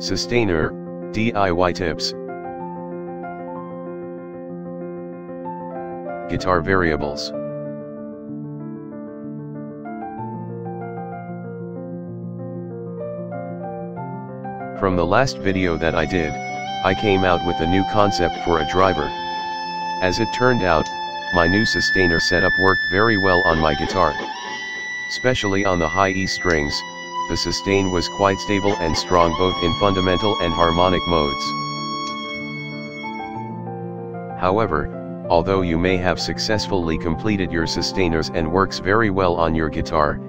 Sustainer, DIY tips. Guitar variables. From the last video that I did, I came out with a new concept for a driver. As it turned out, my new sustainer setup worked very well on my guitar. Especially on the high E strings, the sustain was quite stable and strong both in fundamental and harmonic modes. However, although you may have successfully completed your sustainers and works very well on your guitar,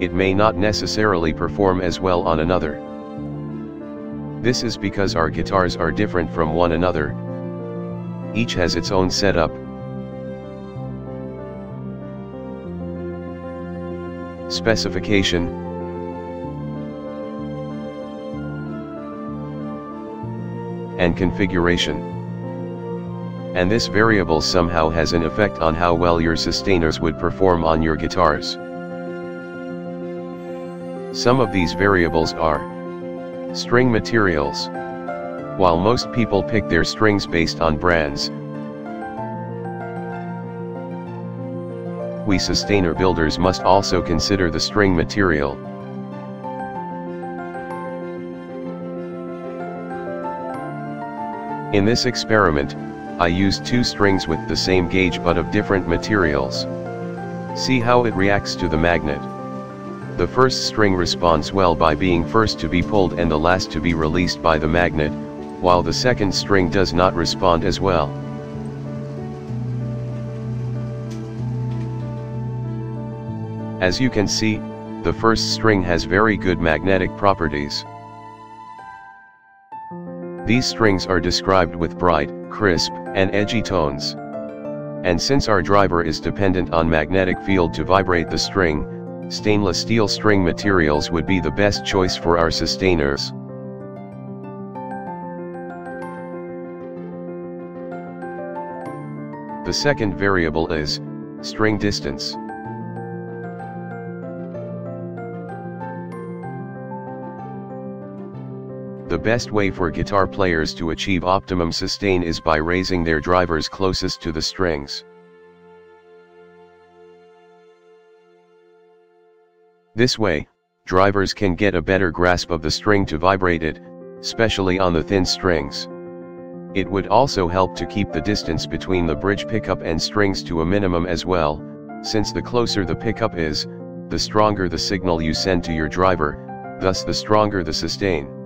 it may not necessarily perform as well on another. This is because our guitars are different from one another. Each has its own setup. Specification and configuration. And this variable somehow has an effect on how well your sustainers would perform on your guitars. Some of these variables are String materials. While most people pick their strings based on brands, we sustainer builders must also consider the string material. In this experiment, I used two strings with the same gauge but of different materials. See how it reacts to the magnet. The first string responds well by being first to be pulled and the last to be released by the magnet, while the second string does not respond as well. As you can see, the first string has very good magnetic properties. These strings are described with bright, crisp, and edgy tones. And since our driver is dependent on magnetic field to vibrate the string, stainless steel string materials would be the best choice for our sustainers. The second variable is, string distance. The best way for guitar players to achieve optimum sustain is by raising their drivers closest to the strings. This way, drivers can get a better grasp of the string to vibrate it, especially on the thin strings. It would also help to keep the distance between the bridge pickup and strings to a minimum as well, since the closer the pickup is, the stronger the signal you send to your driver, thus the stronger the sustain.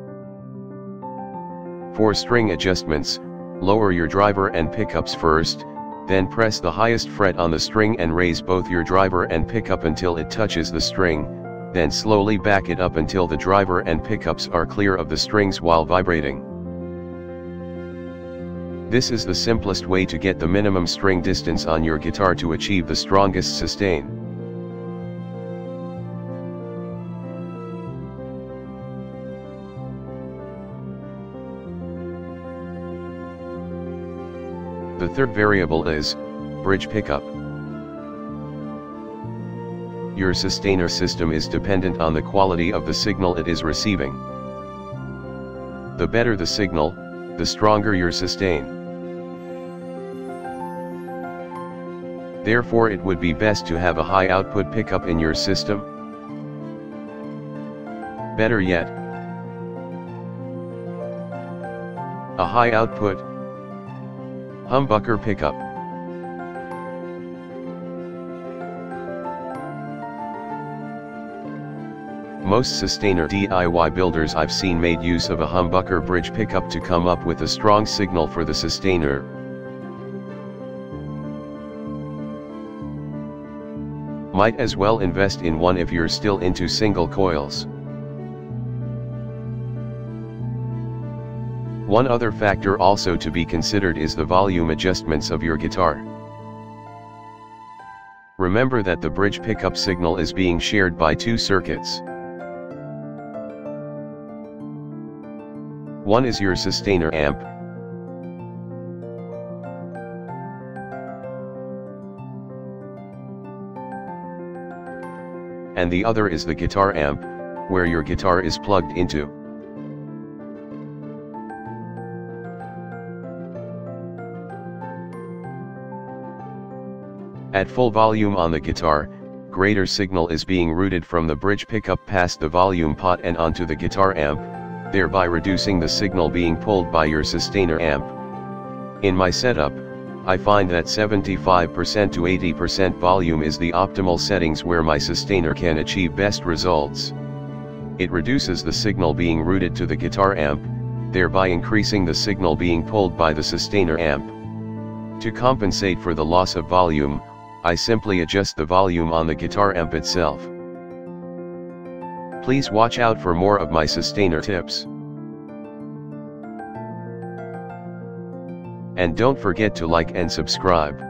For string adjustments, lower your driver and pickups first, then press the highest fret on the string and raise both your driver and pickup until it touches the string, then slowly back it up until the driver and pickups are clear of the strings while vibrating. This is the simplest way to get the minimum string distance on your guitar to achieve the strongest sustain. The third variable is, bridge pickup. Your sustainer system is dependent on the quality of the signal it is receiving. The better the signal, the stronger your sustain. Therefore it would be best to have a high output pickup in your system. Better yet, a high output humbucker pickup. Most sustainer DIY builders I've seen made use of a humbucker bridge pickup to come up with a strong signal for the sustainer. Might as well invest in one if you're still into single coils. One other factor also to be considered is the volume adjustments of your guitar. Remember that the bridge pickup signal is being shared by two circuits. One is your sustainer amp. And the other is the guitar amp, where your guitar is plugged into. At full volume on the guitar, greater signal is being routed from the bridge pickup past the volume pot and onto the guitar amp, thereby reducing the signal being pulled by your sustainer amp. In my setup, I find that 75% to 80% volume is the optimal settings where my sustainer can achieve best results. It reduces the signal being routed to the guitar amp, thereby increasing the signal being pulled by the sustainer amp. To compensate for the loss of volume, I simply adjust the volume on the guitar amp itself. Please watch out for more of my sustainer tips. And don't forget to like and subscribe.